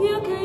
You can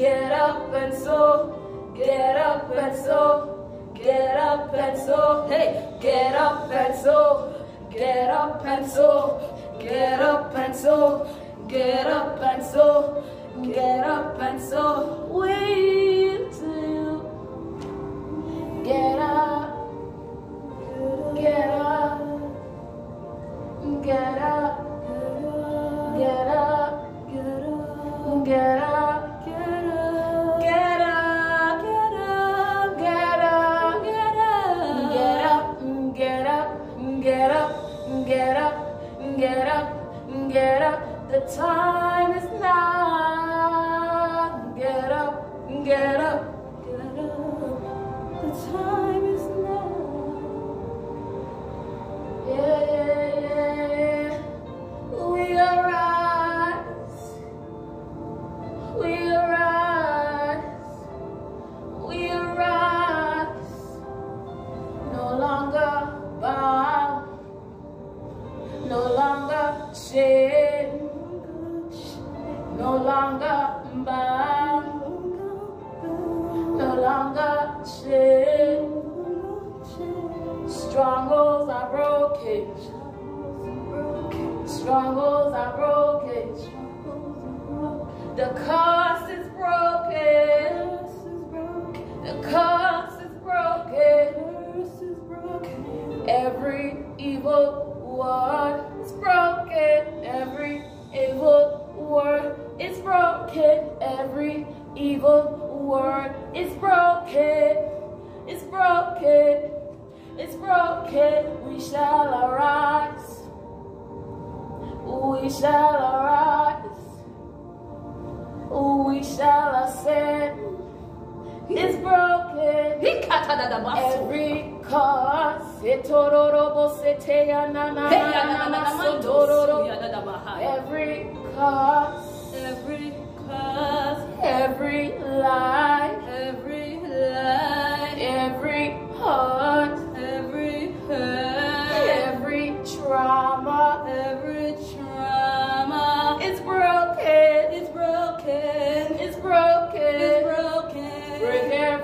Get up and so, get up and so, get up and so, hey, get up and so, get up and so, get up and so, get up and so, get up and so, we do. Get up, get up, get up, get up, get up. get up, the time is now. Get up, get up, get up, the time is now. Yeah, yeah, yeah, we arise, we arise, we arise, no longer. shame no longer bound no longer shame strongholds are broken. Strongholds are broken. The curse is shall arise. We shall arise. We shall ascend. It's broken. Every cause. Every cause. Every cause, Every lie. every lie, Every hurt.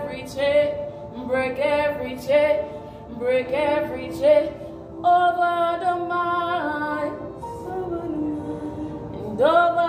every chain, break every chain, break every chain over the mind, and over